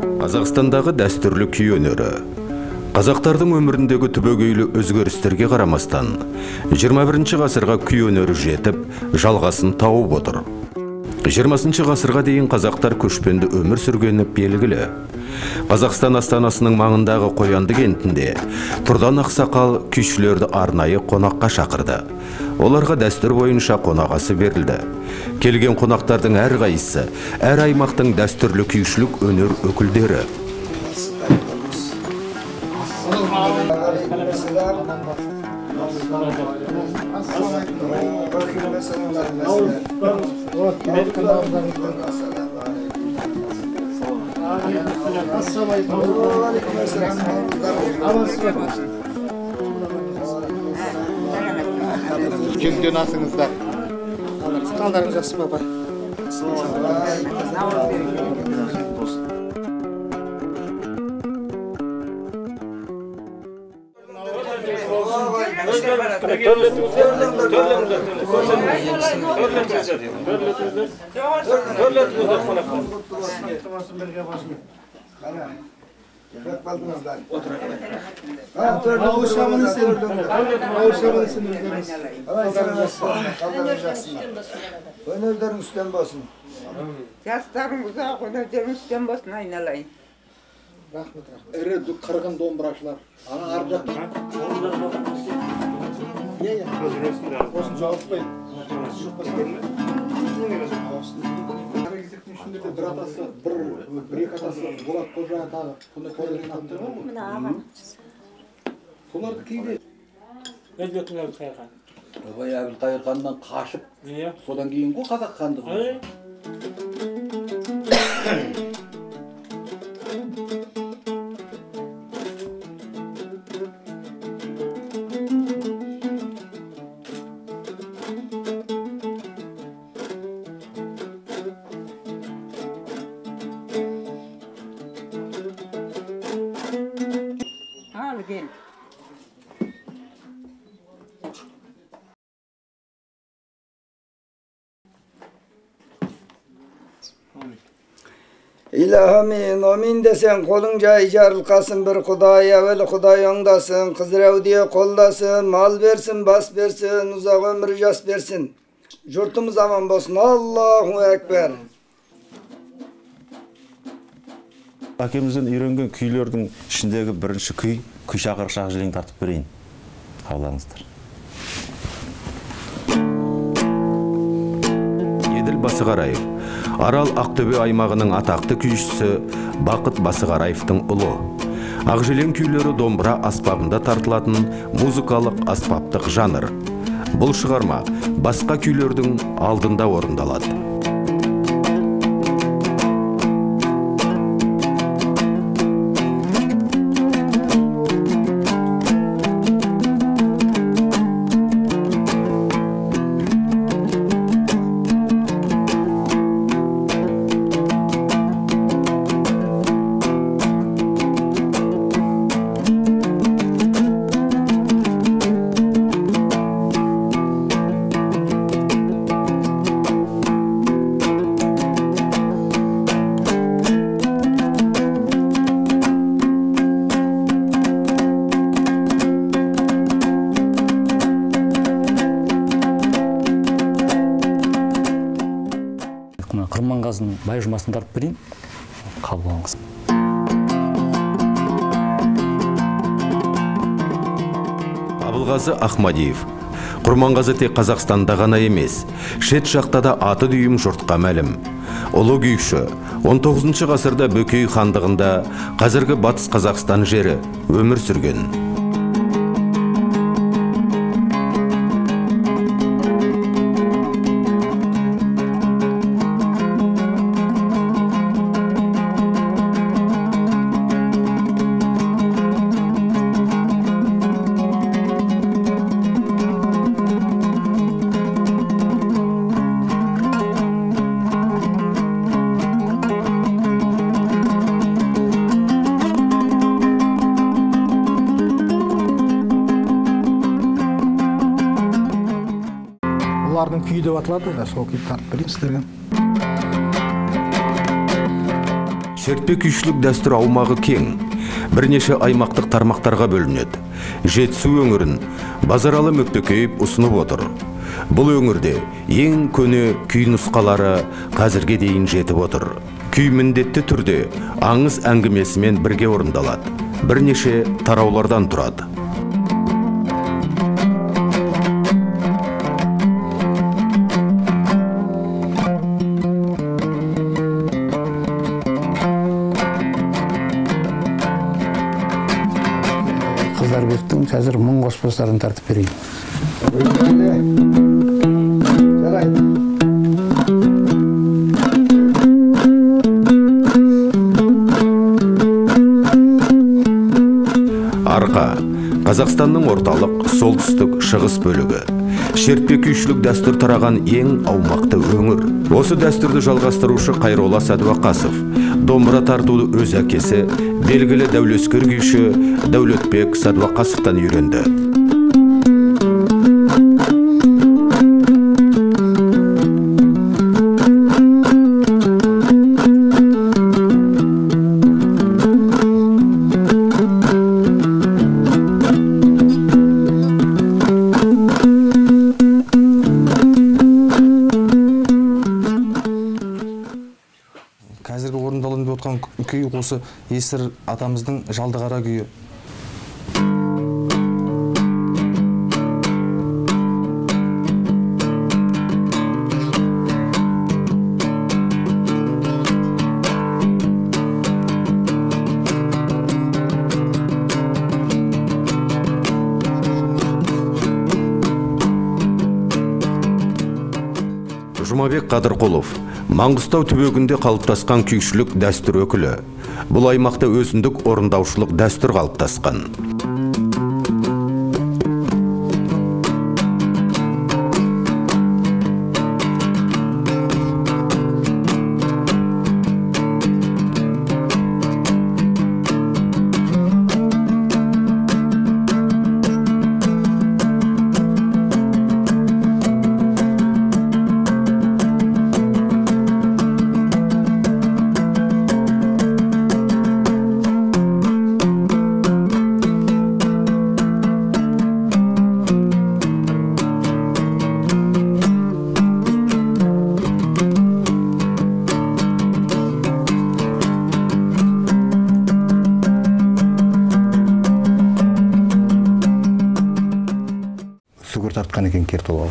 қазақстандағы дәстүрлі күй өнері. Қазақтардың өміріндегі түбегейлі өзгерістерге қарамастан 21 ғасырға күй өнері жетіп жалғасын тауып отыр. 20 ғасырға дейін қазақтар көшпенді өмір сүргені белгілі. Қазақстан астанасының маңындағы қоянды кентінде тұрдан ақсақал күйшілерді арнайы қонаққа шақырды. Оларға дәстүр бойынша қонағасы берілді. Келген қонақтардың әрқайсысы әр аймақтың дәстүрлі күйшілік өнер өкілдері. Kimdi nasılsınızlar? Kaldarımız asıl baba. Dörlet Болсын. Жастарың ұзақ өнердерің үстен болсын айналайын. Рахмет, рахмет. Ірі ду- қырғын домбырашылар. Ана ар жақта. Иә, иә. Осын жауаппайын. Кәрілдіктің ішінде де бір атасы, бір, бір екі атасы Болат Қожа тағы. Сондай қойылған аттар бар ғой. Соларды кейде Өзбектің қайған. Абай Әбілқайыр ханнан қашып, Иә. содан кейін ғой қазақ хандығы. Amin desen kolun cay jarılkasın bir Kuday evvel Kuday oңдасын, kızır diye koldasın, mal versin, bas versin, uzak ömür jas versin. Jurtumuz aman bolsun. Allahu Ekber. әкемізден үйренген күйлердің ішіндегі бірінші күй күй шақырық шақ тартып берейін еділ басығараев арал ақтөбе аймағының атақты күйшісі бақыт басығараевтың ұлы. Ақжелең күйлері домбыра аспабында тартылатын музыкалық аспаптық жанр. Бұл шығарма басқа күйлердің алдында орындалады. Бай жұмасын тартып берейін. Қабыл алыңыз. Абылғазы ахмадиев. Құрманғазы тек қазақстанда ғана емес шет жақта да аты дүйім жұртқа мәлім. Ұлы күйші 19 ғасырда бөкей хандығында қазіргі батыс қазақстан жері өмір сүрген. Бұлардың күйі деп аталады сол күйді тартып берейін сіздерге. шертпе күйшілік дәстүр аумағы кең. Бірнеше аймақтық тармақтарға бөлінеді. Жетісу өңірін базаралы мөктекеев ұсынып отыр. Бұл өңірде ең көне күй нұсқалары қазірге дейін жетіп отыр. Күй міндетті түрде аңыз әңгімесімен бірге орындалады. Бірнеше тараулардан тұрады. Қыздарбектің қазір мың қоспасарын тартып берейін. Арқа. Қазақстанның орталық солтүстік шығыс бөлігі. Шертпе күйшілік дәстүр тараған ең аумақты өңір. Осы дәстүрді жалғастырушы қайролла сәдуақасов домбыра тартуды өз әкесі белгілі дәулескер күйші дәулетбек сәдуақасовтан үйренді. Отқан күй осы есір атамыздың жалдықара күйі. Жұмабек қадырқұлов маңғыстау түбегінде қалыптасқан күйшілік дәстүр өкілі. Бұл аймақта өзіндік орындаушылық дәстүр қалыптасқан.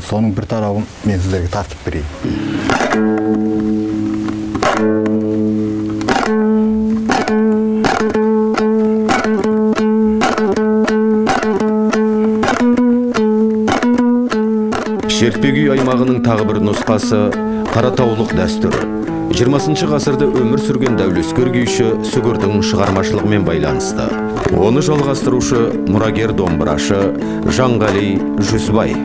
Соның бір тарауын мен сіздерге тартып берейін. Шертпе күй аймағының тағы бір нұсқасы қаратаулық дәстүр. 20 ғасырда өмір сүрген дәулескер күйші сүгірдің шығармашылығымен байланысты. Оны жалғастырушы мұрагер домбырашы жанғали жүзбай